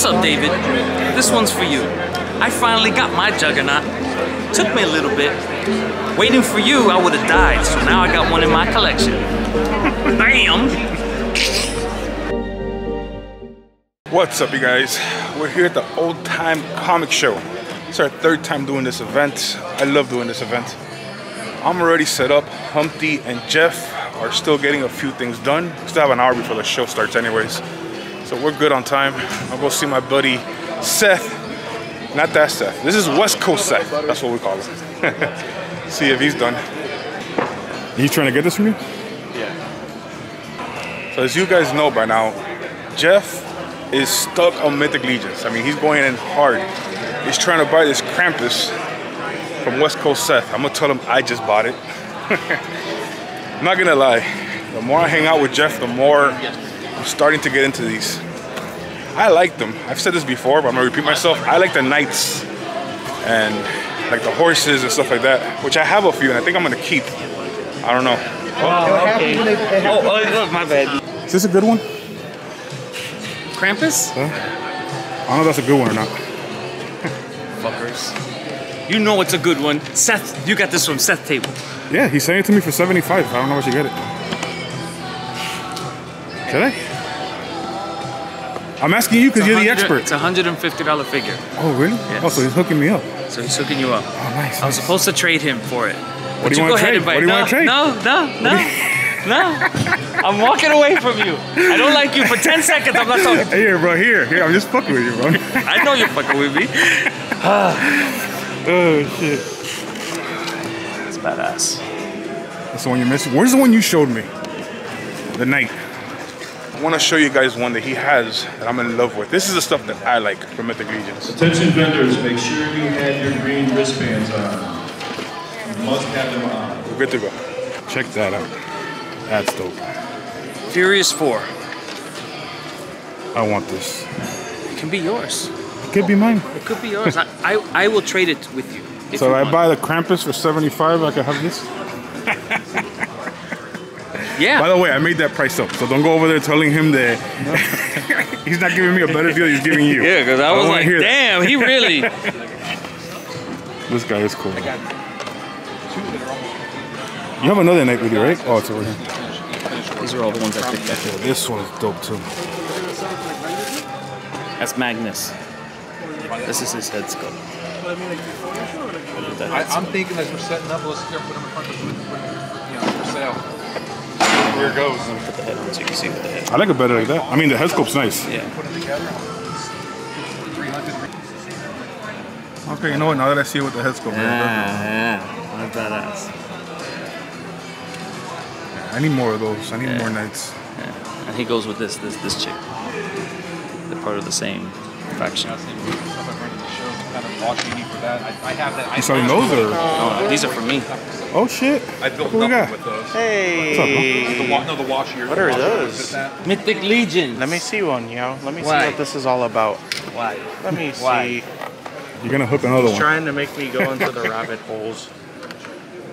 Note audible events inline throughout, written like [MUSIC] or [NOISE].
What's up, David? This one's for you. I finally got my Juggernaut. Took me a little bit. Waiting for you, I would have died, so now I got one in my collection. [LAUGHS] Bam! What's up, you guys? We're here at the Old Time Comic Show. It's our third time doing this event. I love doing this event. I'm already set up. Hummpty and Jeff are still getting a few things done. Still have an hour before the show starts anyways. So we're good on time. I'll go see my buddy Seth. Not that Seth. This is West Coast Seth. That's what we call him. [LAUGHS] see if he's done. You trying to get this from me? Yeah. So as you guys know by now, Jeff is stuck on Mythic Legions. I mean, he's going in hard. He's trying to buy this Krampus from West Coast Seth. I'm gonna tell him I just bought it. [LAUGHS] I'm not gonna lie. The more I hang out with Jeff, the more I'm starting to get into these. I like them. I've said this before, but I'm gonna repeat myself. I like the knights and like the horses and stuff like that, which I have a few and I think I'm gonna keep. I don't know. Oh, okay. Oh, oh, my bad. Is this a good one? Krampus? I don't know if that's a good one or not. Fuckers. You know it's a good one. Seth, you got this from Seth Table. Yeah, he's saying it to me for 75. I don't know what you get it. Should I? I'm asking you because you're the expert. It's a $150 figure. Oh, really? Yes. Oh, so he's hooking me up. So he's hooking you up. Oh, nice. I was nice. supposed to trade him for it. What But do you go wanna trade? and buy What do you no, wanna trade? No, no, no, no. I'm walking away from you. I don't like you for 10 [LAUGHS] seconds. I'm not talking to you. Here, bro. Here, here. I'm just fucking with you, bro. I know you're fucking with me. [LAUGHS] [SIGHS] oh shit. That's badass. That's the one you missed. Where's the one you showed me? The knight. I want to show you guys one that he has that I'm in love with. This is the stuff that I like from Mythic Legions. Attention vendors, make sure you have your green wristbands on. You must have them on. We're good to go. Check that out. That's dope. Furious 4. I want this. It can be yours. It could be mine. It could be yours. I, I, I will trade it with you. So you I want. buy the Krampus for 75. I could have this. [LAUGHS] Yeah. By the way, I made that price up, so don't go over there telling him that [LAUGHS] he's not giving me a better deal. He's giving you. Yeah, because I don't was wanna like, hear that. damn, he really. [LAUGHS] This guy is cool. You have another knight with you, right? Oh, it's over here. These are all the ones I picked up. Yeah, this one is dope too. That's Magnus. This is his head sculpt. I, I'm thinking as we're setting up, let's put them in front of the Here it goes. Put the head on so you can see what the head. I like it better like that. I mean, the head sculpt's nice. Yeah. Okay, you know what? Now that I see what the head sculpt is, yeah. That's badass. I need more of those. I need Yeah. more knights. Yeah. And he goes with this, this, this chick. They're part of the same faction. Stuff I bring to the show, kind of watch you need for that. I, I have that. I You selling those or? Oh, these are for me. Oh shit! I built What we got? nothing with those. Hey, The wa- no, the wash here. What are those? Mythic Legion. let me see one, yo. Let me Why? see what this is all about. Why? Let me Why? see. You're gonna hook another He's one. trying to make me go into the [LAUGHS] rabbit holes.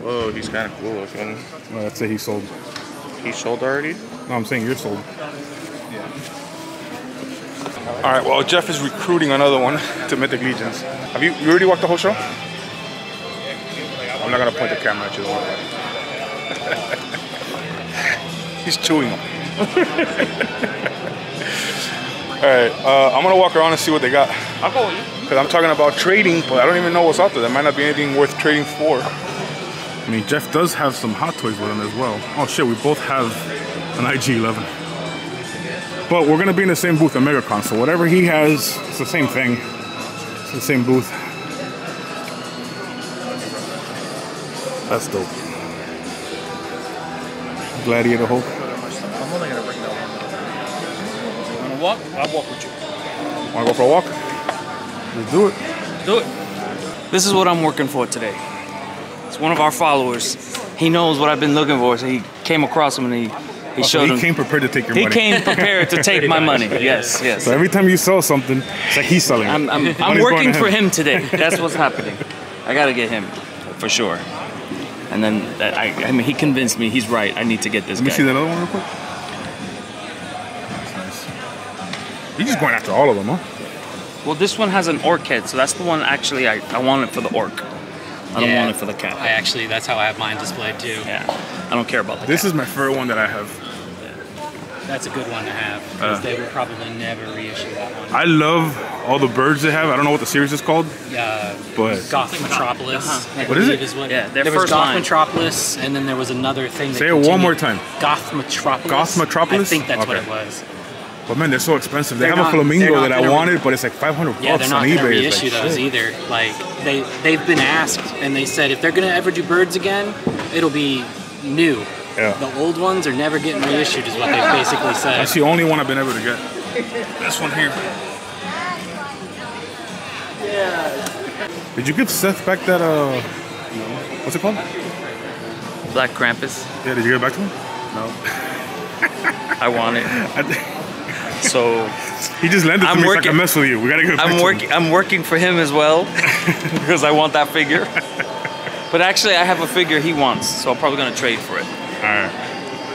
Whoa, he's kind of cool looking. Well, that's it. He sold. He sold already? No, I'm saying you're sold. Yeah. All right, well, Jeff is recruiting another one [LAUGHS] to Mythic Legions. Have you, you already walked the whole show? I'm not gonna point the camera at you. [LAUGHS] He's chewing them. [LAUGHS] All right, uh, I'm gonna walk around and see what they got. I'll go with you. Because I'm talking about trading, but I don't even know what's out there. There might not be anything worth trading for. I mean, Jeff does have some Hot Toys with him as well. Oh shit, we both have an IG-11. But we're gonna be in the same booth at MegaCon, so whatever he has, it's the same thing. It's the same booth. That's dope. Gladiator Hulk. I'm only gonna bring that one. You wanna walk? I'll walk with you. Wanna go for a walk? Let's do it. Do it. This is what I'm working for today. It's one of our followers. He knows what I've been looking for, so he came across him and he, he Oh, so showed he him. came prepared to take your he money. came prepared to take my money. [LAUGHS] Yes, yes. So every time you sell something, it's like he's selling it. I'm, I'm, I'm working to for him today. That's what's happening. I gotta get him, for sure. And then that, I, I mean, he convinced me. He's right. I need to get this Let me guy. see that other one real quick. That's nice. He's just going after all of them, huh? Well, this one has an orc head, so that's the one actually I, I want it for the orc. I don't Yeah. want it for the cat. I actually, that's how I have mine displayed too. yeah, I don't care about the This cat. is my favorite one that I have. Yeah. That's a good one to have because uh. they will probably never reissue that one. I love all the birds they have. I don't know what the series is called, Uh, but Goth Metropolis. I What is believe it? what, Yeah, their there was first Goth line. Metropolis, and then there was another thing. that Say it one more time. Gothitropolis. Goth Metropolis? I think that's what it was. but man, they're so expensive. They They're have not- a flamingo that I gonna re- wanted, but it's like 500 Yeah, bucks they're not on going to eBay. It's reissue like, those shit. either. Like they they've been asked, and they said if they're going to ever do birds again, it'll be new. Yeah. The old ones are never getting reissued, is what they basically said. That's the only one I've been able to get. This one here. Did you give Seth back that uh? What's it called? Black Krampus. Yeah, did you give it back to him? No. I want it. [LAUGHS] So [LAUGHS] he just lent it to I'm me so I working- can mess with you. We gotta back I'm working. I'm working for him as well [LAUGHS] because I want that figure. But actually, I have a figure he wants, so I'm probably gonna trade for it. All right.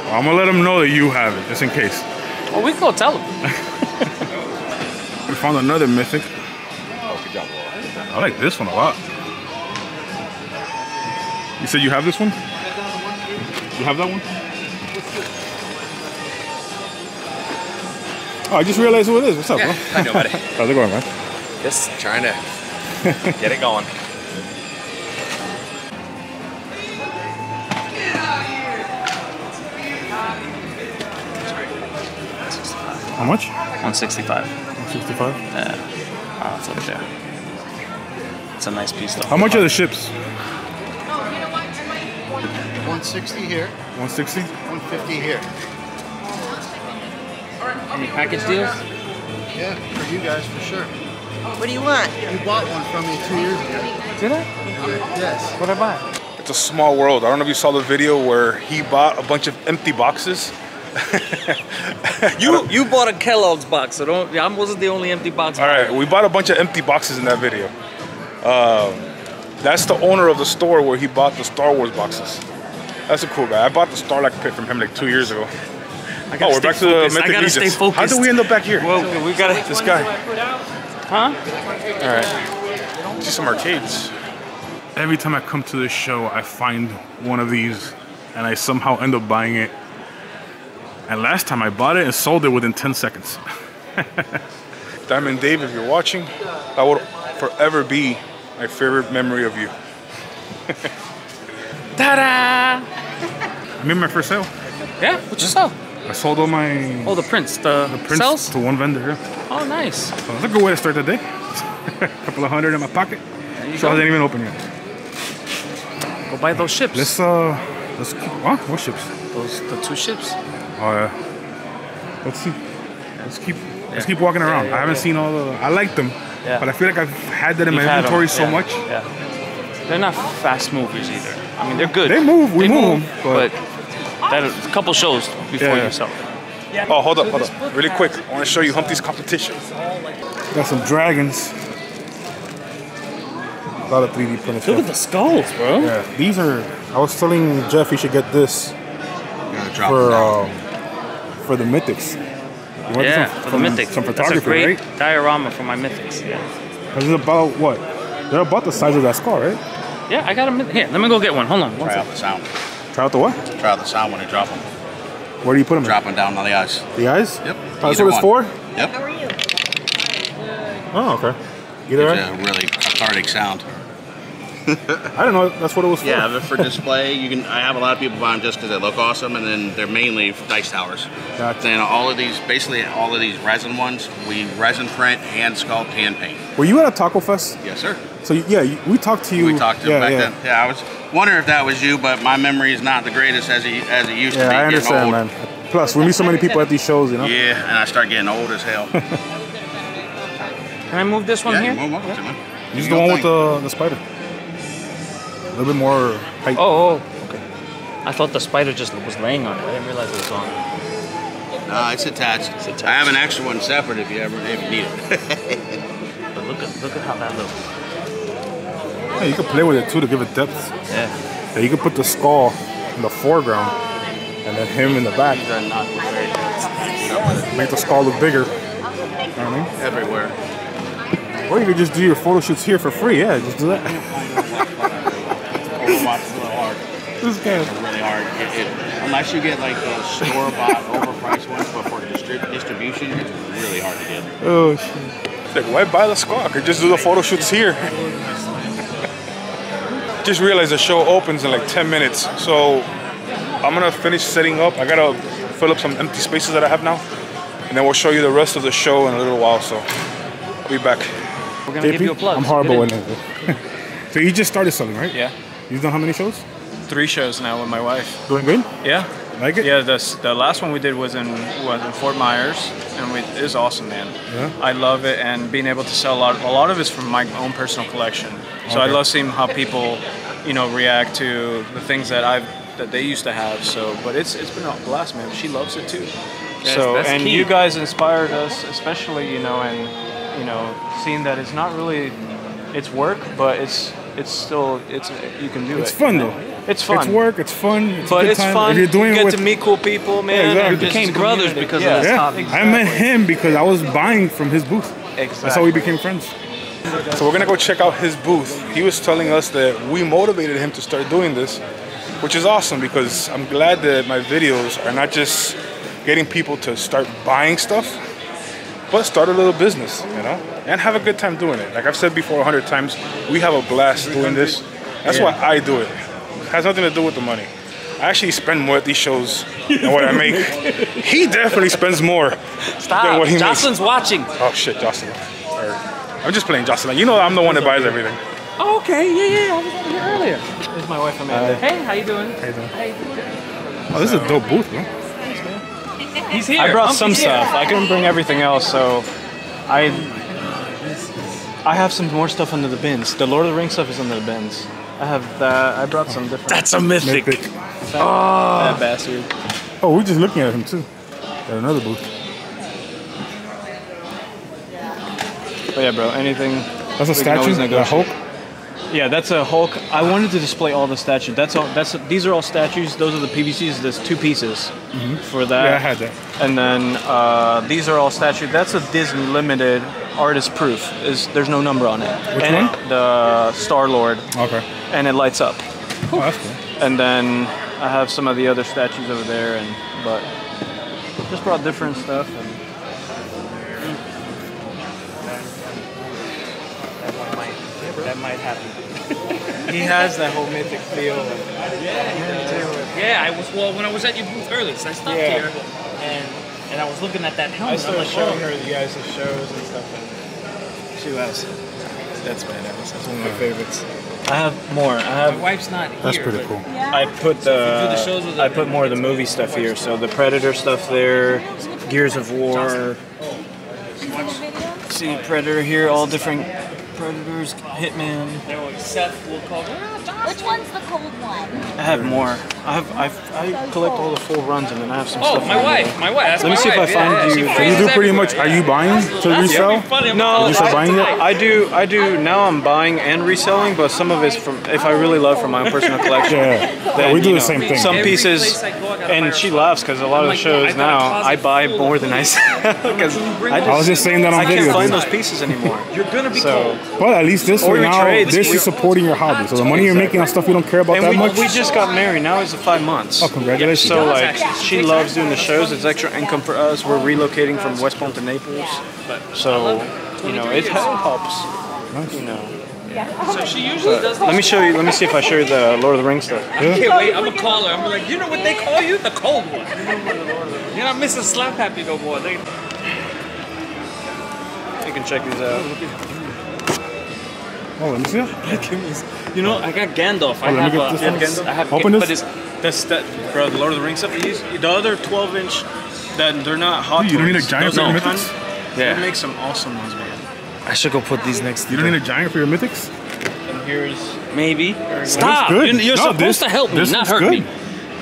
Well, I'm gonna let him know that you have it, just in case. Well, we can go tell him. We found another mythic. I like this one a lot. You said you have this one? You have that one? Oh, I just realized who it is. What's up, bro? I know, buddy. [LAUGHS] How's it going, man? Just trying to get it going. How much? 165. 165? Yeah. Oh, it's up there. It's a nice piece though. How much are the ships? 160 here, 160? 150 here. Any package deals? Yeah, for you guys for sure. What do you want? You bought one from me two years ago. Did I? Yes. What I buy? It's a small world. I don't know if you saw the video where he bought a bunch of empty boxes. [LAUGHS] You you bought a Kellogg's box, so don't. I wasn't the only empty box. All right, we bought a bunch of empty boxes in that video. Um, that's the owner of the store where he bought the Star Wars boxes. That's a cool guy. I bought the Starlight pit from him like two years ago. I Oh, gotta we're stay back to the focused. I Mythic gotta stay focused. How did we end up back here? Well, we gotta. This guy. Huh? All right. See some arcades. Every time I come to this show, I find one of these and I somehow end up buying it. And last time I bought it and sold it within 10 seconds. [LAUGHS] Diamond Dave, if you're watching, that would forever be my favorite memory of you. [LAUGHS] Ta-da! I made my first sale. Yeah. What you sell? I sold all my Oh, the prints. The, prints cells. to one vendor. Yeah. Oh, nice. So it's a good way to start the day. [LAUGHS] a couple of hundred in my pocket. So I didn't even open yet. Go buy those ships. Let's uh, let's. What? What ships? those the two ships. Oh yeah. Let's see. Let's keep. Let's keep walking around. I haven't seen all the. I like them, Yeah. but I feel like I've had that in my You've had 'em, inventory so yeah, much. Yeah. They're not fast movers either. I mean, they're good. They move, we They move 'em, but, but- that a couple shows before Yeah. you sell. it. Oh, hold up, hold up. Really quick. I want to show you Hummpty's competition. Got some dragons. A lot of 3D printed Look at the skulls, bro. Yeah, these are. I was telling Jeff he should get this drop for um, for the mythics. You want Yeah, some, for the from- mythics. Some That's a photography, great right? diorama for my mythics. Yeah. Because it's about what? They're about the size of that skull, right? Yeah, I got them. Here, let me go get one. Hold on. One Try second. out the sound. Try out the what? Try out the sound when you drop them. Where do you put them? Drop them down on the ice. The eyes? Yep. Oh, that's Either what it's one. for? Yep. Oh, okay. Either It's eye? a really cathartic sound. [LAUGHS] I don't know. That's what it was for. Yeah, but for display, you can. I have a lot of people buy them just because they look awesome, and then they're mainly dice towers. Gotcha. Then all of these, basically all of these resin ones, we resin print, hand sculpt, hand paint. Were you at a Taco Fest? Yes, sir. So yeah, we talked to you. we talked to yeah, him back yeah. then. Yeah, I was wondering if that was you, but my memory is not the greatest as it, as it used to be. Yeah, be. I understand, old. man. Plus, we meet so many people at these shows, you know. Yeah, and I start getting old as hell. [LAUGHS] Can I move this one yeah, here? you're more welcome to, man. This is Do the your one with the the spider. A little bit more height. Oh, oh, okay. I thought the spider just was laying on it. I didn't realize it was on. No, it's attached. It's attached. I have an extra one separate if you ever if you need it. [LAUGHS] But look at look at how that looks. Yeah, you can play with it too to give it depth. Yeah. Yeah, you can put the skull in the foreground and then him in the back. These are not very. Make the skull look bigger. You know what I mean? Everywhere. Or you could just do your photo shoots here for free. Yeah, just do that. [LAUGHS] Overwatch is a little hard. this guy. It's really hard. It, it, unless you get like the store bought overpriced ones, but for distri- distribution, it's really hard to get. Oh shit. Like, why buy the squawk? Or just do the photo shoots here. [LAUGHS] just realized the show opens in like 10 minutes. So I'm gonna finish setting up. I gotta fill up some empty spaces that I have now. And then we'll show you the rest of the show in a little while. So I'll be back. We're gonna give you a plug. I'm horrible with in. it. [LAUGHS] so you just started something, right? Yeah, You've done how many shows? three shows now with my wife. Doing good? Yeah, Like it? yeah. The the last one we did was in was in Fort Myers, and we, it was awesome, man. Yeah? I love it, and being able to sell a lot. A lot of it's from my own personal collection. So I love seeing how people, you know, react to the things that I've that they used to have. So, but it's it's been a blast, man. She loves it too. so, that's and key. you guys inspired us, especially you know, and you know, seeing that it's not really, it's work, but it's it's still it's you can do It's it. It's fun though. It's fun. It's work. It's fun. It's a But good it's time. fun. If you're doing you it get with to meet cool people, man. Yeah, exactly. We became brothers community. because of yeah. this yeah, hobby. I met him because I was buying from his booth. Exactly. That's how we became friends. So we're gonna go check out his booth. He was telling us that we motivated him to start doing this, which is awesome because I'm glad that my videos are not just getting people to start buying stuff, but start a little business, you know, and have a good time doing it. Like I've said before a hundred times, we have a blast doing this. That's why I do it. It has nothing to do with the money. I actually spend more at these shows than what I make. [LAUGHS] he definitely spends more than Stop. what he makes. Jocelyn's watching. Oh shit, Jocelyn. Or- I'm just playing Jocelyn. You know I'm the one that buys everything. Oh, okay. Yeah, yeah. I was over here earlier. This is my wife Amanda. Hey, how you doing? Hey. Hey, good. Oh, this is a dope booth, bro. He's here. I brought Umpty's some here. stuff. I couldn't bring everything else, so I I have some more stuff under the bins. The Lord of the Rings stuff is under the bins. I have that. I brought some different. That's a mythic. Mythic. that ah. bastard. Oh, we're just looking at him too. At another booth. But yeah, bro. Anything. That's a We can always statue. That negotiate. Hulk. Yeah, that's a Hulk. I wanted to display all the statues. That's all. That's these are all statues. Those are the PVCs. There's two pieces mm-hmm. for that. Yeah, I had that. And then uh, these are all statues. That's a Disney limited artist proof. Is there's no number on it. Which and one? The Star Lord, Okay. and it lights up. Oh, that's cool. And then I have some of the other statues over there, and but just brought different stuff. And That might happen. [LAUGHS] he has that whole mythic feel. Yeah, yeah, I was well when I was at your booth earlier. So I stopped Yeah. here, and and I was looking at that I helmet. I'm started like, showing oh. her the guys the shows and stuff. And she loves it. That's badass. That's one of my hmm. favorites. I have more. I My have. wife's not here. That's pretty but cool. I put do the the. shows with I put more of the movie stuff here. So the Predator stuff there, Gears of War. See Predator here, all different Predators, Hitman. Seth will call. Which one's the cold one? I have more. I have I've, I collect all the full runs and then I have some Oh, stuff. my wife. My wife. That's Let me my see if I find yeah, you- she So So you do pretty everywhere, much. Are you buying to resell? be funny. I'm No, gonna You start do buying it? I do. I do. Now I'm buying and reselling, but some of it's from if I really love from my own personal [LAUGHS] collection. Yeah. then, we do you the know, same thing. Some pieces, place I go, I gotta and she laughs because a lot of the I'm like, well, shows I got a now I buy more than I sell [LAUGHS] because I, I was just saying that on I video. can't find those pieces anymore. You're gonna be So- cold. But at least this Or way now, trade. this We- is supporting your hobby. So the money you're making on stuff you don't care about And that we, much. we just got married. Now it's five months. Oh, congratulations. So like, she loves doing the shows. It's extra income for us. We're relocating from West Palm to Naples, so you know it helps. You know. So she usually does. Let me show you. Let me see if I show you the Lord of the Rings stuff. I can't wait. I'm gonna call her. I'm like, you know what they call you? The cold one. You're not Mrs. Slap Happy no more. They, You can check these out. Oh, let me see that. you know, I got Gandalf. I Oh, let me have. get uh, this I one. have- I have. Open Ga- this. But it's That's that, bro. The Lord of the Rings stuff. These, the other 12 inch, that they're not hot. You don't need a giant for your mythics. Yeah. They make some awesome ones, man. I should go put these next. You don't need a giant for your mythics. And here's Maybe. Stop. good. You're, you're No, supposed this- to help me, not hurt good. me.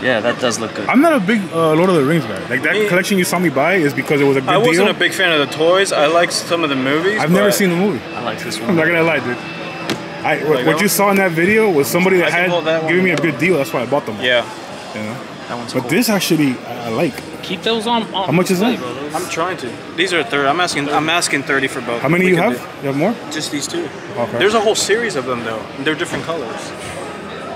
Yeah, that does look good. I'm not a big uh, Lord of the Rings guy. Like that collection you saw me buy is because it was a good I wasn't deal. a big fan of the toys. I liked some of the movies. I've never seen the movie. I like this one. I'm not gonna lie, dude. I, what, Like what you saw in that video was somebody that I had that giving me a good deal. That's why I bought them. all, Yeah. You know? That one's But cool. this actually I I like. Keep those on. on How much is that? I'm trying to. These are thirty. I'm asking. I'm asking thirty for both. How many We you can have? You have more? Just these two. Okay. There's a whole series of them though. They're different colors.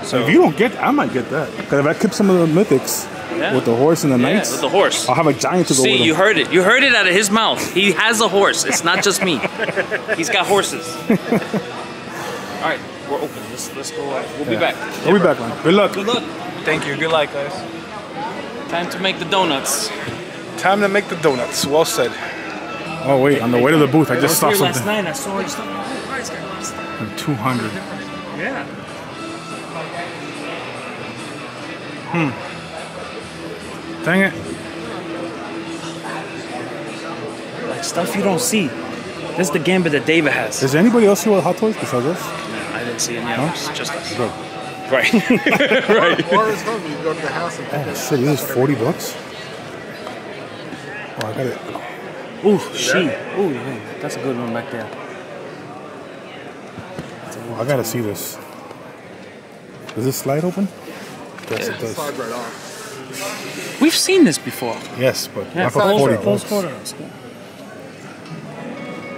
So if you don't get, I might get that. Because if I keep some of the mythics Yeah. with the horse and the Yeah, knights, with the horse. I'll have a giant to go See, with him. you heard it. You heard it out of his mouth. He has a horse. It's not just me. [LAUGHS] He's got horses. [LAUGHS] All right, we're open. Let's let's go. uh, We'll be back. We'll be back, man. Good luck. Good luck. Thank you. Good luck, guys. Time to make the donuts. Time to make the donuts. Well said. Oh wait, on the way to the booth, I just saw was here last night. I saw you stuff. Oh, price guy, price. Two hundred. Yeah. Hmm. Dang it. Like stuff you don't see. This is the gambit that David has. Is there anybody else here with Hot Toys besides us? I didn't see any No? Just us. Good. [LAUGHS] Right. right. Or it's home. You go to the house and pick Oh it. shit, this is forty bucks. Oh, I got it. Ooh, she. Ooh, yeah. That's a good one back there. Oh, I gotta see this. Does this slide open? Yes, it does. Slide right off. We've seen this before. Yes, but Yeah, not for forty bucks.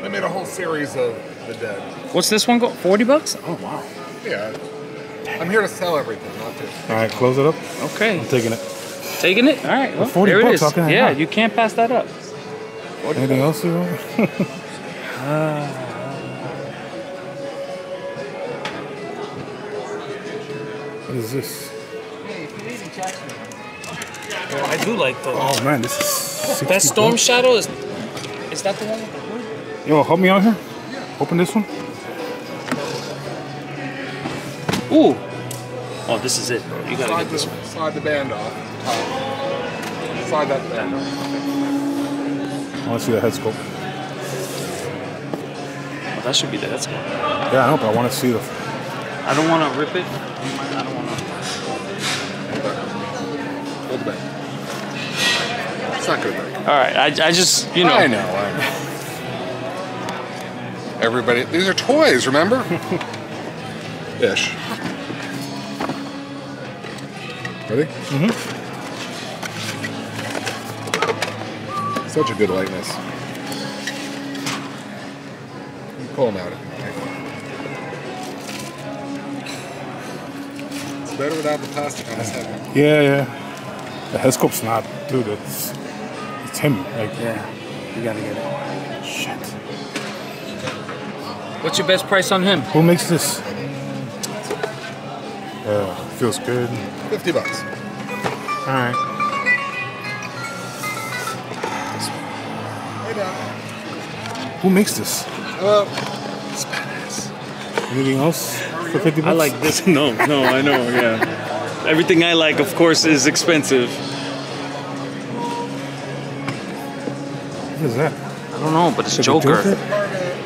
They made a whole series of the dead. What's this one go? 40 bucks? Oh, wow. Yeah. I'm here to sell everything, not to. All right, close it up. Okay. I'm taking it. Taking it? All right. Well, 40 there bucks, is. how can I Yeah, not? you can't pass that up. Anything else you want? [LAUGHS] what is this? I do like the. Oh man, this is that Storm bucks. Shadow is. Is that the one with the hood? Yo, help me out here. Open this one. Ooh. Oh, this is it, bro. You gotta slide get this the, one. Slide the band off. Top. Slide that band off. I want to see the head sculpt. Oh, that should be the head sculpt. Yeah, I know, but I want to see the. I don't want to rip it. I don't want to. Hold the band. It's not good. All right. I, I just, you know. I know. I know. Everybody, these are toys. Remember? [LAUGHS] Ish. Ready? Mm-hmm. Such a good likeness. You pull them out. It's better without the plastic on his head. Yeah, yeah. The head sculpt's not, dude. It's it's him. Like, Yeah. You gotta get it. shit. What's your best price on him? Who makes this? Yeah, feels good. 50 bucks. All right. Hey, Doc. Who makes this? Uh, Anything else for fifty bucks? I like this. No, no, I know. Yeah. Everything I like, of course, is expensive. What is that? I don't know, but it's Is it Joker. part of the,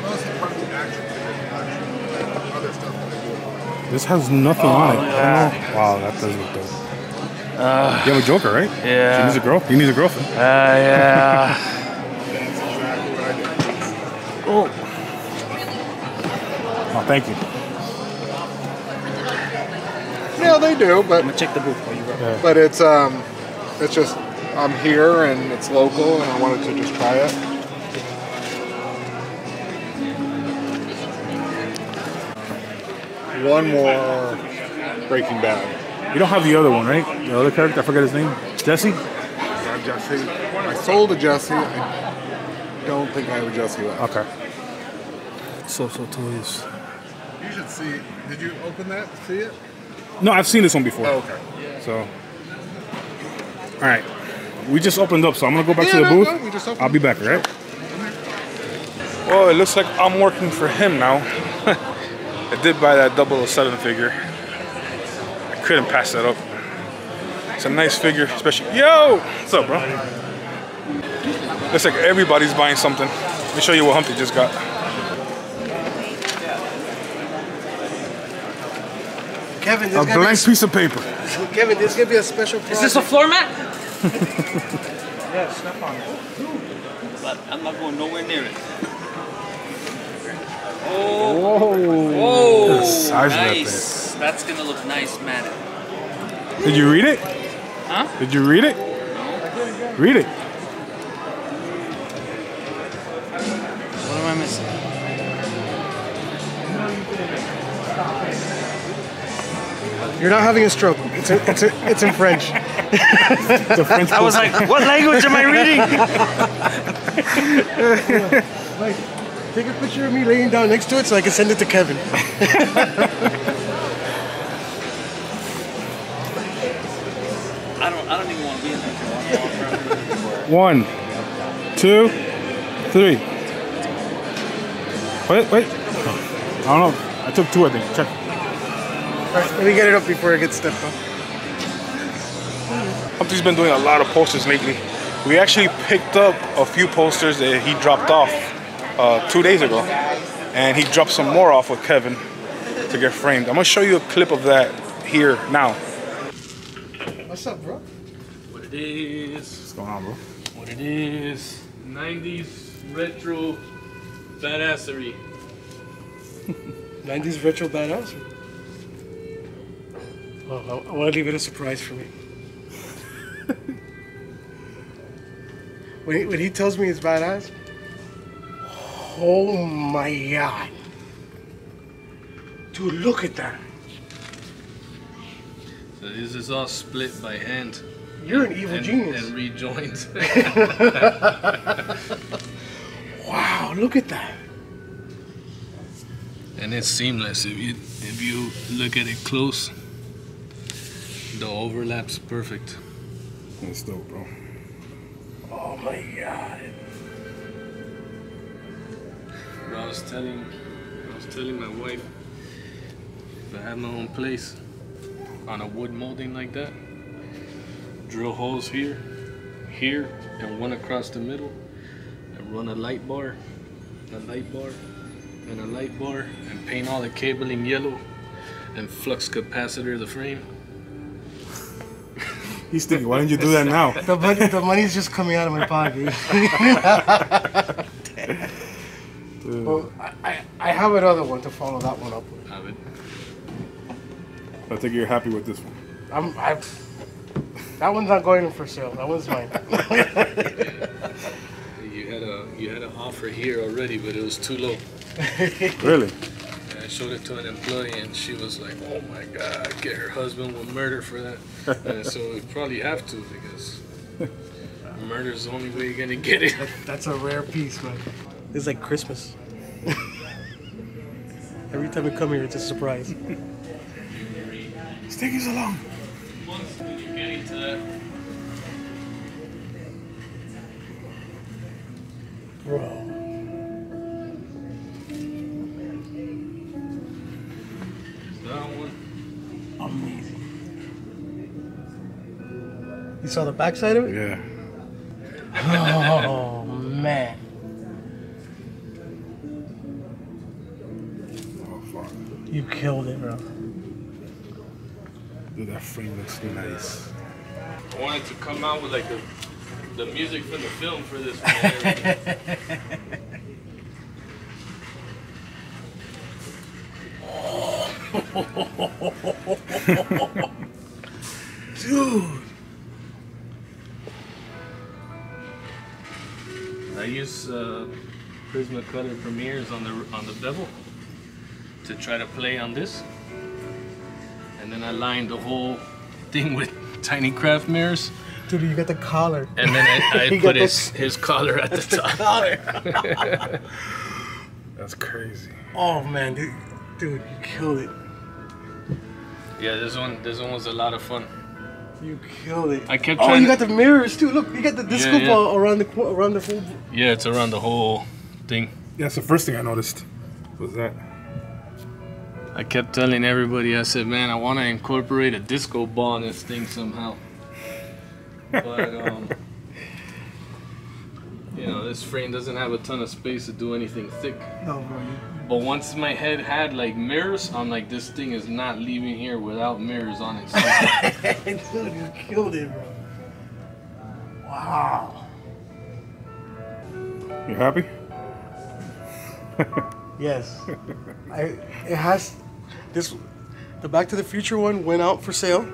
mostly part of the action figure, other stuff that I do. This has nothing on it. I. Wow, that does look dope. Uh, you have a Joker, right? yeah. He needs a girl. He needs a girlfriend. Uh, yeah. That's exactly what I did. oh. Oh, thank you. Yeah, they do, but I'm gonna check the booth while you run. but it's um, it's just I'm here and it's local and I wanted to just try it. One more Breaking Bad. You don't have the other one, right? The other character, I forget his name. Jesse. Yeah, Jesse. I sold to Jesse. I don't think I have a Jesse left. Okay. So so toys. You should see. Did you open that? See it? No, I've seen this one before. Oh, okay. So. All right. We just opened up, so I'm gonna go back Yeah, to the no, booth. no, we just opened. I'll be back, all right? Well, it looks like I'm working for him now. I did buy that 007 figure. I couldn't pass that up. It's a nice figure, especially. Yo! What's up, bro? Looks like everybody's buying something. Let me show you what Hummpty just got. Kevin, A blank piece of paper. Kevin, this gonna be a special. Is this a floor mat? [LAUGHS] Yeah, step on it. But I'm not going nowhere near it. Oh. Whoa. Look at the size of that nice. That's gonna look nice, man. Did you read it? Huh? Did you read it? Read it. What am I missing? You're not having a stroke. It's a, it's a, it's in French. [LAUGHS] I was like, what language am I reading? [LAUGHS] like, take a picture of me laying down next to it so I can send it to Kevin. I don't. I don't even want to be in there. One, two, three. Wait, wait. I don't know. I took two, I think. Check. Alright, let me get it up before it gets stepped on. Hummpty's been doing a lot of posters lately. We actually picked up a few posters that he dropped off uh, two days ago. And he dropped some more off with Kevin to get framed. I'm gonna show you a clip of that here now. What's up, bro? What it is. What's going on, bro? What it is. 90s retro badassery. 90s retro badass. Oh, I, I want to leave it a surprise for me. [LAUGHS] when, he, when he tells me it's badass, oh my god. Dude, look at that. So this is all split by hand. You're an evil and, genius. And rejoined. [LAUGHS] wow, look at that. and it's seamless if you if you look at it close. The overlap's perfect. That's dope, bro. Oh my god. But I was telling I was telling my wife if I had my own place on a wood molding like that, drill holes here, here, and one across the middle, and run a light bar, a light bar, and a light bar, and paint all the cabling yellow, and flux capacitor the frame. He's thinking, why didn't you do that now? [LAUGHS] The, money, the money's just coming out of my pocket. [LAUGHS] well, I, I, I have another one to follow that one up with. Have it. I think you're happy with this one. I'm, I, that one's not going for sale. That one's mine. [LAUGHS] You had a you had an offer here already, but it was too low. [LAUGHS] Really? And I showed it to an employee, and she was like, "Oh my God, get her husband will murder for that." [LAUGHS] and so we probably have to because murder's the only way you're gonna get it. That's a rare piece, man. It's like Christmas. [LAUGHS] Every time we come here, it's a surprise. It's taking so long. Once you get into that, Bro. Amazing. You saw the backside of it? Yeah. [LAUGHS] Oh, killed it, bro. Dude, that frame looks nice. I wanted to come out with like the the music from the film for this one. [LAUGHS] Dude. I use uh, Prismacolor Premiers on the on the bevel to try to play on this, and then I lined the whole thing [LAUGHS] with tiny craft mirrors, Dude, you got the collar. and then I, I [LAUGHS] got put the- his his collar at the That's [LAUGHS] the top. collar. That's crazy. Oh, man. Dude, dude you killed it. yeah, this one this one was a lot of fun. You killed it. I kept Oh, you got the mirrors, too. Look, you got the disco yeah. ball around the qu- around the full. Yeah, it's around the whole thing. Yeah, that's the first thing I noticed. Was that? I kept telling everybody, I said, man, I want to incorporate a disco ball in this thing somehow. But, um, you know, this frame doesn't have a ton of space to do anything thick. No, But once my head had like mirrors, I'm like, this thing is not leaving here without mirrors on it. [LAUGHS] Dude, you killed it, bro. Wow. You happy? Yes. I it has this the Back to the Future one went out for sale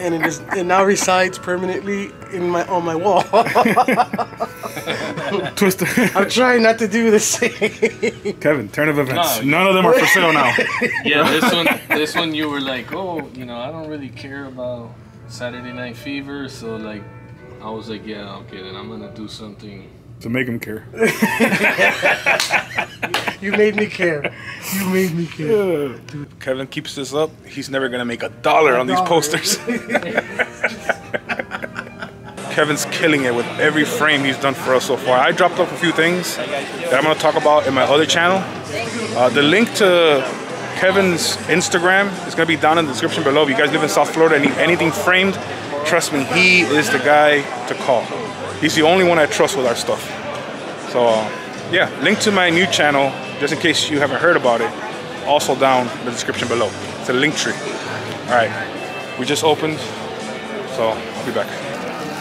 and it is it now resides permanently in my on my wall. [LAUGHS] Twister. I'm trying not to do the same. Kevin, turn of events. No. None of them are for sale now. [LAUGHS] Yeah, this one, this one, you were like, oh, you know, I don't really care about Saturday Night Fever, so like, I was like, yeah, okay, then I'm gonna do something. To make him care. [LAUGHS] you made me care. You made me care. Kevin keeps this up. He's never gonna make a dollar on these posters. [LAUGHS] Kevin's killing it with every frame he's done for us so far. I dropped off a few things that I'm gonna talk about in my other channel. Uh, the link to Kevin's Instagram is gonna be down in the description below. If you guys live in South Florida and need anything framed, trust me, he is the guy to call. He's the only one I trust with our stuff. So uh, yeah, link to my new channel, just in case you haven't heard about it, also down in the description below. It's a link tree. All right, we just opened, so I'll be back.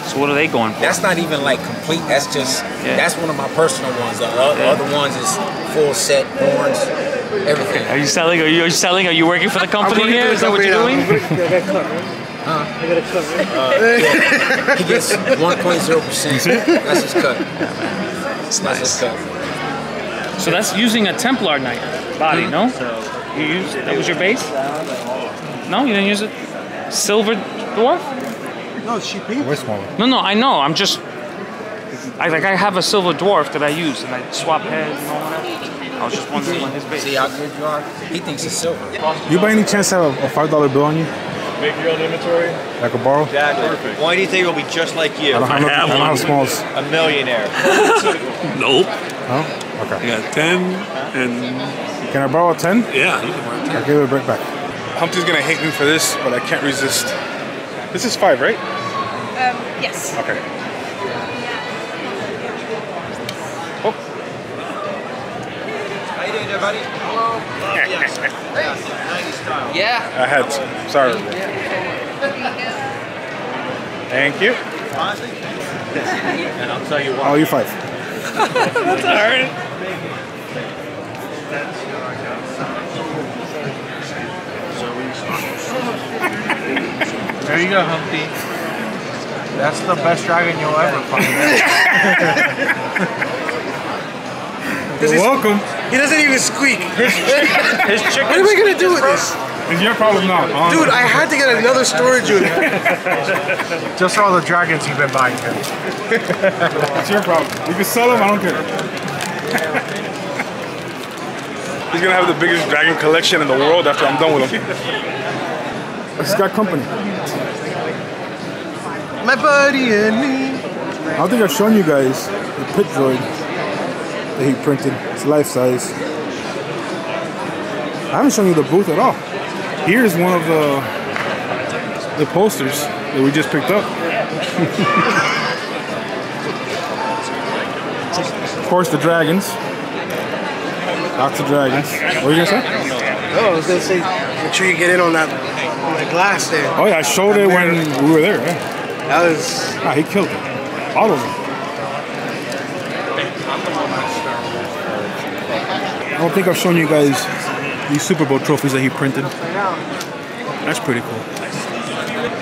So what are they going for? That's not even like complete. That's just Yeah. that's one of my personal ones. The o- Yeah. other ones is full set horns, everything. Are you selling? Are you, are you selling? Are you working for the company here? Is that what you're doing? [LAUGHS] I got cut, right? Huh? I got a cut. Uh, [LAUGHS] yeah. He gets 1.0 percent. [LAUGHS] That's his cut. It's That's his nice. cut. So that's using a Templar knight body, no? You used that was your base? No, you didn't use it. Silver dwarf? No, she painted. Way smaller. No, no, I know. I'm just. I like I have a silver dwarf that I use, and I swap heads and all that. I was just wondering what his base. See how good you are? He thinks it's silver. You by any chance have a, a five dollar bill on you? Make your own inventory. I could borrow? Exactly. Why do you think it'll be just like you? I don't have, no, I don't have smalls. A millionaire. [LAUGHS] Nope. Oh? Okay. I got 10 and. Can I borrow a 10? Yeah, you can borrow 10. I'll give it right back. Hummpty's gonna hate me for this, but I can't resist. This is five, right? Um, yes. Okay. How you doing, everybody? Hello. [LAUGHS] yes. [LAUGHS] Yeah. I had to. Sorry. Thank you. And I'll tell you Oh, you five. [LAUGHS] That's alright. There you go, Hummpty. That's the best dragon you'll ever find. [LAUGHS] You're welcome. He doesn't even squeak. [LAUGHS] His chicken. What am I gonna do with this? It's your problem now. Dude, I had to get another storage unit. [LAUGHS] Just for all the dragons you've been buying him. It's your problem. You can sell them, I don't care. He's gonna have the biggest dragon collection in the world after I'm done with him. He's got company. My buddy and me. I don't think I've shown you guys the pit droid that he printed. It's life size. I haven't shown you the booth at all. Here's one of the the posters that we just picked up. [LAUGHS] of course, the dragons. Lots of dragons. What were you gonna say? Oh, I was gonna say, make sure you get in on that on the glass there. Oh yeah, I showed it when we were there. Yeah. That was. Ah, he killed it. All of them. I don't think I've shown you guys these Super Bowl trophies that he printed. That's pretty cool.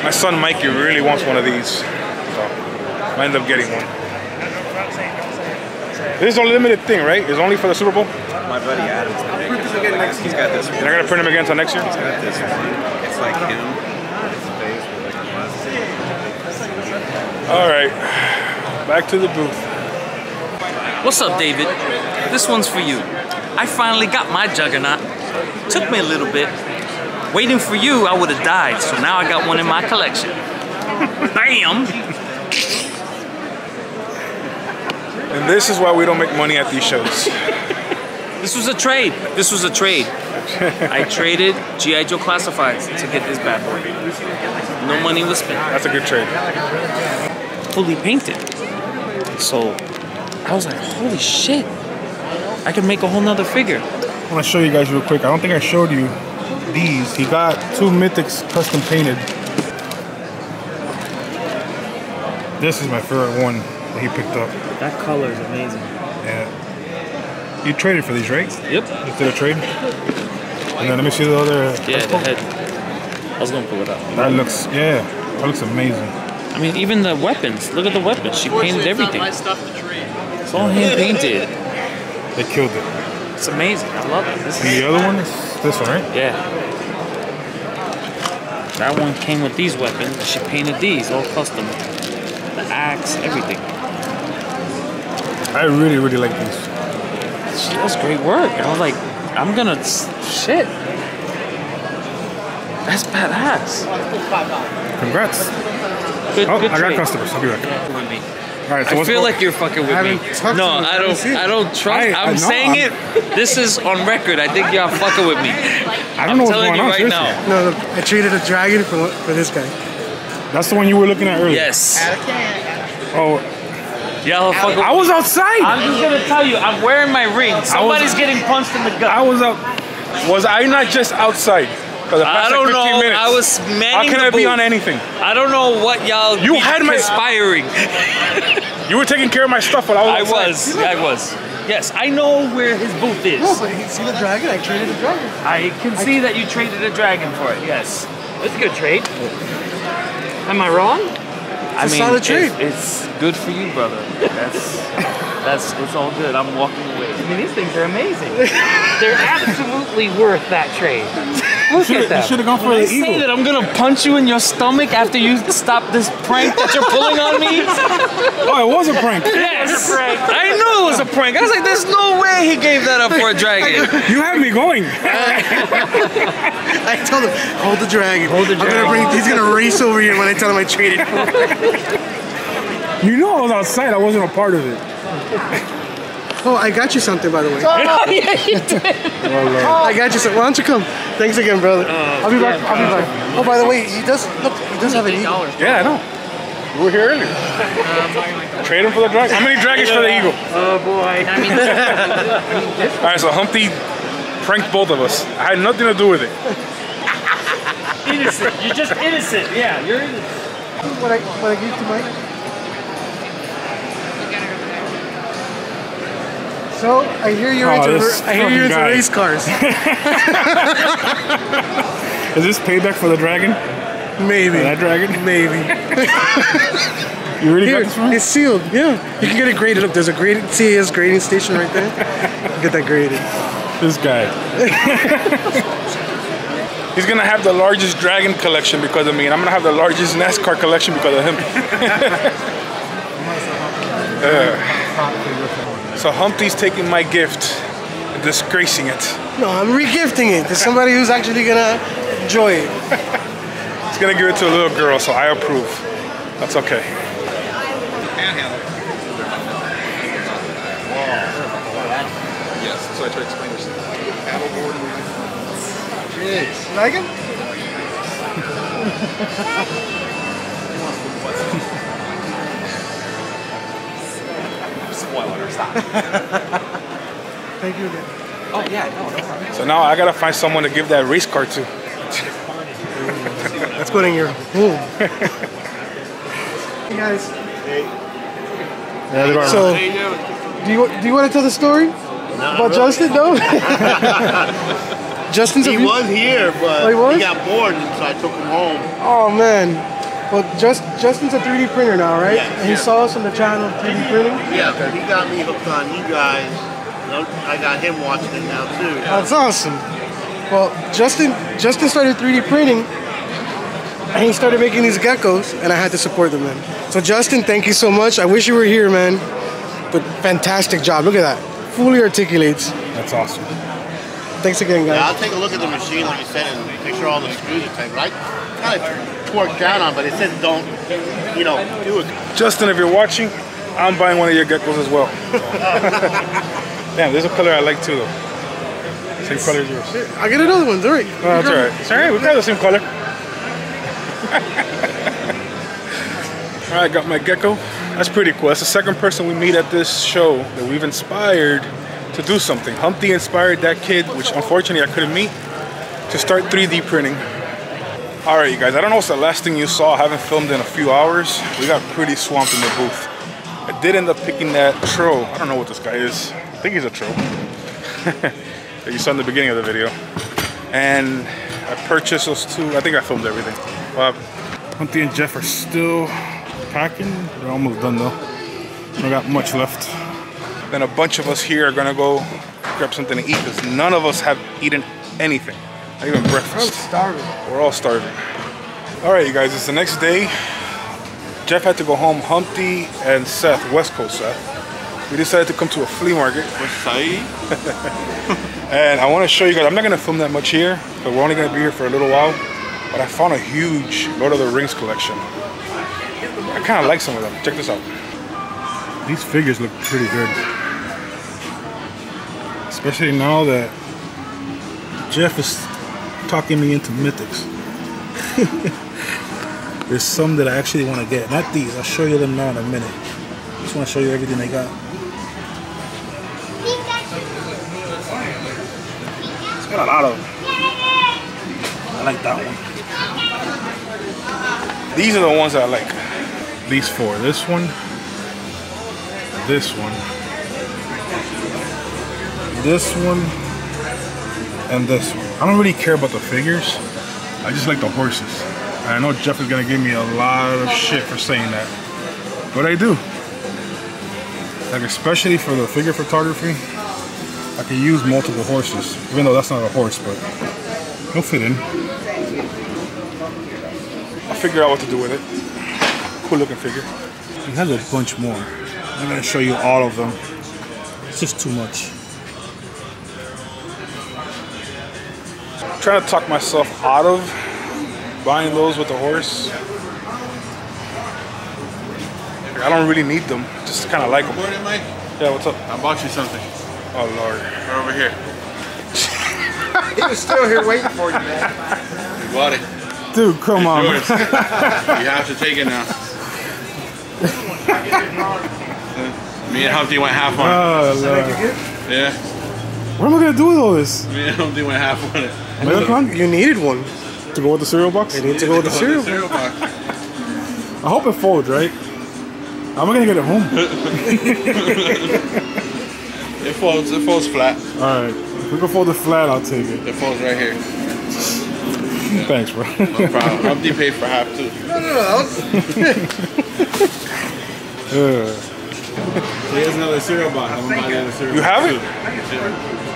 My son Mikey really wants one of these, so I end up getting one. This is a limited thing, right? It's only for the Super Bowl. My buddy Adam's He's got this one. They're gonna print him again until next year. He's got this one. It's like him. His face with like a. All right, back to the booth. What's up, David? This one's for you. I finally got my juggernaut. Took me a little bit. Waiting for you, I would have died, so now I got one in my collection. [LAUGHS] Bam! And this is why we don't make money at these shows. [LAUGHS] This was a trade. This was a trade. I traded G.I. Joe Classifieds to get this bad boy. No money was spent. That's a good trade. Fully painted. So I was like, holy shit. I can make a whole nother figure. I want to show you guys real quick. I don't think I showed you these. He got two Mythics custom painted. This is my favorite one that he picked up. That color is amazing. Yeah. You traded for these, right? Yep. You did a trade? And then let me see the other. Yeah, the head. I was gonna pull it up. That looks, yeah. That looks amazing. I mean, even the weapons. Look at the weapons. She painted everything. stuff to trade. It's all hand painted. They killed it. It's amazing. I love it. This And the other one is this one, right? yeah. That one came with these weapons. She painted these, all custom. The axe, everything. I really, really like these. She does great work. I was like, I'm gonna shit. That's badass. Congrats. Good, Oh, good I got trade. customers. I'll be back. Yeah, with me. All right, so I feel going- like you're fucking with I me. No. I I don't. I don't trust. I- I'm I know, saying I'm- it. This is on record. I think y'all fucking with me. I don't I'm know what's telling going you on. right seriously. now. No, look, I traded a dragon for for this guy. That's the one you were looking at earlier. Yes. Oh, Y'all fucking. I was outside. I'm just gonna tell you. I'm wearing my ring. Somebody's getting punched in the gut. I was out. Was I not just outside? For the past I don't 15 know. Minutes? I was manning How can the I be on anything? I don't know what y'all. You be had my- conspiring. [LAUGHS] You were taking care of my stuff while I I was. outside. was. I was. Yes, I know where his booth is. No, but you see the dragon? I traded the dragon. I can see that you traded a dragon for it. Yes, that's a good trade. Am I wrong? I It's a mean, solid trade. It's, it's good for you, brother. That's [LAUGHS] that's it's all good. I'm walking away. I mean, these things are amazing. [LAUGHS] They're absolutely worth that trade. Look Should've- at them. you should've gone for When the I say eagle. that I'm gonna punch you in your stomach after you stop this prank that you're pulling on me. [LAUGHS] oh, it was a prank. Yes, I knew it was a prank. I was like, "There's no way he gave that up for a dragon." [LAUGHS] You had me going. [LAUGHS] I told him, hold the dragon. Hold the I'm gonna bring. He's gonna race over here when I tell him I traded. You know I was outside. I wasn't a part of it. Oh, I got you something by the way. oh yeah, you did. [LAUGHS] Oh, I got you something. Why don't you come? Thanks again, brother. Oh, I'll be back. I'll be back. Oh, by the way, he does look. He does have an eagle. Yeah, I know. We were here earlier. Uh, Trade him for the dragon. How many dragons for the eagle? Oh boy. I mean, [LAUGHS] All right, so Hummpty pranked both of us. I had nothing to do with it. innocent. You're just innocent. Yeah, you're innocent. What I what I gave to Mike. So I hear you're Oh, into this I hear you're into race cars. [LAUGHS] Is this payback for the dragon? Maybe. For that dragon? Maybe. [LAUGHS] You really Here, got this one? it's sealed. Yeah, you can get it graded up. There's a graded CAS grading station right there. Get that graded. This guy. [LAUGHS] He's gonna have the largest dragon collection because of me, and I'm gonna have the largest NASCAR collection because of him. Uh, so Hummpty's taking my gift and disgracing it. No, I'm regifting it to somebody who's actually gonna enjoy it. [LAUGHS] He's gonna give it to a little girl, so I approve. That's okay. Yes, so I try to explain this. Paddleboard. Jeez. Like him? [LAUGHS] Spoiler, stop. [LAUGHS] Thank you again. Oh, yeah, no, no problem. So now I gotta find someone to give that race car to. Let's go in your home. [LAUGHS] hey guys. So, do you do you want to tell the story about Justin? No. [LAUGHS] Justin's a He was here, but Oh, he was? got bored, so I took him home. Oh man. Well, just Justin's a 3D printer now, right? Yeah, and he yeah. saw us on the channel 3D printing. Yeah, but he got me hooked on you guys. I got him watching it now too. That's awesome. Well, Justin Justin started 3D printing, and he started making these geckos, and I had to support them, man. So Justin, thank you so much. I wish you were here, man. But fantastic job. Look at that. Fully articulates. That's awesome. Thanks again, guys. Yeah. I'll take a look at the machine, like you said, and make sure all the screws and type. But I kind of torqued down on, but it says don't, you know, do it. Justin, if you're watching, I'm buying one of your geckos as well. [LAUGHS] Damn, there's a color I like too, though. Same color as yours. I get another one. All right. Oh, that's all right. It's all right. We got the same color. [LAUGHS] all right, got my gecko. That's pretty cool. That's the second person we meet at this show that we've inspired to do something. Hummpty inspired that kid, which unfortunately I couldn't meet, to start 3D printing. All right, you guys. I don't know what's the last thing you saw. I haven't filmed in a few hours. We got pretty swamped in the booth. I did end up picking that tro. I don't know what this guy is. I think he's a tro. [LAUGHS] that you saw in the beginning of the video. And I purchased those two. I think I filmed everything. Well, Hummpty and Jeff are still packing. They're almost done though. Don't got much left. Then a bunch of us here are gonna go grab something to eat because none of us have eaten anything. Not even breakfast. I'm starving. We're all starving. All right, you guys, it's the next day. Jeff had to go home. Hummpty and Seth, West Coast Seth. We decided to come to a flea market. [LAUGHS] and I want to show you guys, I'm not going to film that much here, but we're only going to be here for a little while. But I found a huge Lord of the Rings collection. I kind of like some of them. Check this out. These figures look pretty good. Especially now that Jeff is talking me into mythics. [LAUGHS] There's some that I actually want to get. Not these. I'll show you them now in a minute. Just want to show you everything they got. It's got a lot of them. I like that one. These are the ones that I like. These four. This one. This one. This one. And this one. I don't really care about the figures. I just like the horses. And I know Jeff is gonna give me a lot of shit for saying that. But I do. Like especially for the figure photography, I can use multiple horses. Even though that's not a horse, but he'll fit in. I'll figure out what to do with it. Cool looking figure. He has a bunch more. I'm gonna show you all of them. It's just too much. Trying to talk myself out of buying those with the horse. I don't really need them. Just kind of like them. Morning, Mike. Yeah, what's up? I bought you something. Oh lord. Right over here. He was still here waiting for you, man. You bought it. Dude, come It's on. yours. you have to take it now. [LAUGHS] Me and Hummpty went half on Oh, it. Lord. Yeah. What am I gonna do with all this? Me and Hummpty went half on it. Megacon? You needed one. To go with the cereal box? You need to go with the cereal. Cereal box. I hope it folds, right? How am I gonna get it home? [LAUGHS] It folds. It folds flat. Alright. If we can fold it flat, I'll take it. It folds right here. [LAUGHS] Thanks, bro. No problem. Hummpty paid for half too. No, no, no. [LAUGHS] Yeah. Here's another cereal box. I'm gonna buy the other cereal You have box, it? too.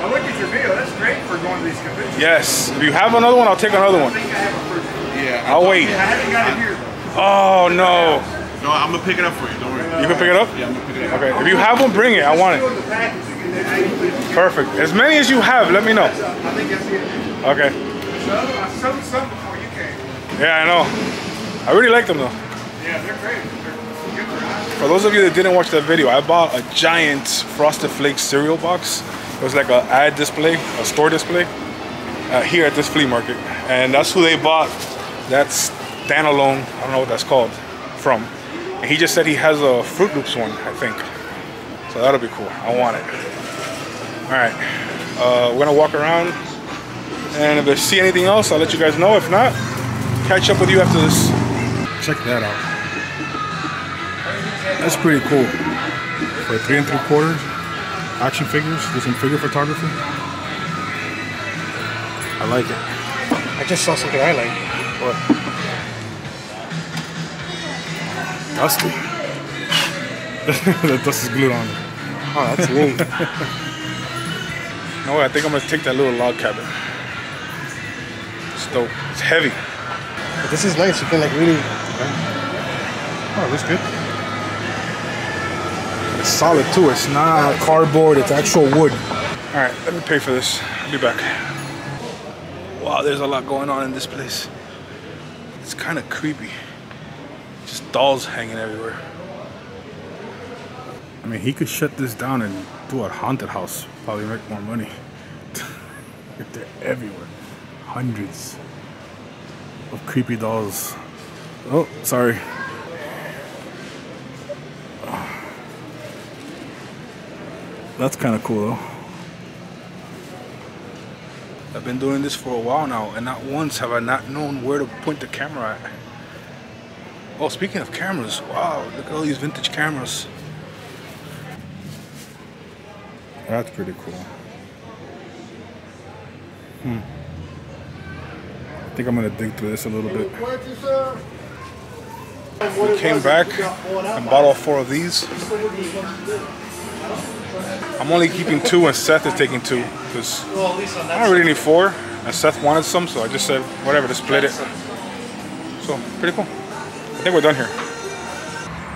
I looked at your video. That's great for going to these conventions. Yes. If you have another one, I'll take another one. Yeah. I'll wait. I haven't got it here. Oh no. No, I'm gonna pick it up for you. Don't worry. You can pick it up? Yeah, I'm gonna pick it up. Okay. If you have one, bring it. I want it. Perfect. As many as you have, let me know. Okay. Some, some before you came. Yeah, I know. I really like them though. Yeah, they're great. For those of you that didn't watch that video, I bought a giant Frosted Flakes cereal box. It was like a ad display, a store display, uh, here at this flea market. And that's who they bought that standalone, I don't know what that's called, from. And he just said he has a Froot Loops one, I think. So that'll be cool. I want it. All right. Uh, we're gonna walk around. And if I see anything else, I'll let you guys know. If not, catch up with you after this. Check that out. That's pretty cool. For three and three quarters, action figures, do some figure photography. I like it. I just saw something I like. What? Dusty. [LAUGHS] the dust is glued on it. Oh, that's neat. No, way, I think I'm gonna take that little log cabin. It's dope. It's heavy. But this is nice. You can like really. Oh, it looks good. It's solid too. It's not cardboard. It's actual wood. All right, let me pay for this. I'll be back. Wow, there's a lot going on in this place. It's kind of creepy. Just dolls hanging everywhere. I mean, he could shut this down and do a haunted house. Probably make more money. [LAUGHS] They're everywhere. Hundreds of creepy dolls. Oh, sorry. That's kind of cool though. I've been doing this for a while now, and not once have I not known where to point the camera at. Oh, speaking of cameras, wow, look at all these vintage cameras. That's pretty cool. Hmm. I think I'm gonna dig through this a little bit. We came back and bought all four of these. I'm only keeping two and Seth is taking two because I don't really need four and Seth wanted some so I just said whatever to split it. So pretty cool. I think we're done here.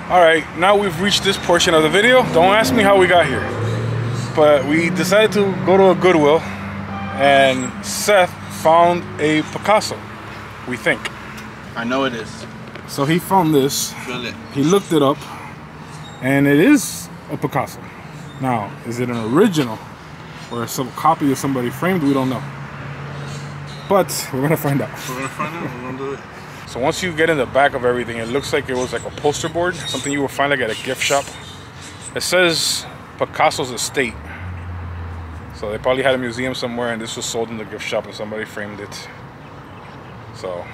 All right, now we've reached this portion of the video. Don't ask me how we got here, but we decided to go to a Goodwill and Seth found a Picasso, we think. I know it is. So he found this. He looked it up, and it is a Picasso. Now, is it an original or some copy of somebody framed? We don't know. But we're gonna find out. We're gonna find out. We're gonna do it. So once you get in the back of everything, it looks like it was like a poster board, something you will find like at a gift shop. It says Picasso's estate. So they probably had a museum somewhere and this was sold in the gift shop and somebody framed it. So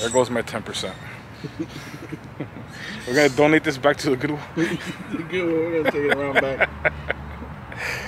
there goes my 10%. [LAUGHS] We're gonna donate this back to the Goodwill. [LAUGHS] the Goodwill. We're gonna take it around back. [LAUGHS]